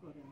করে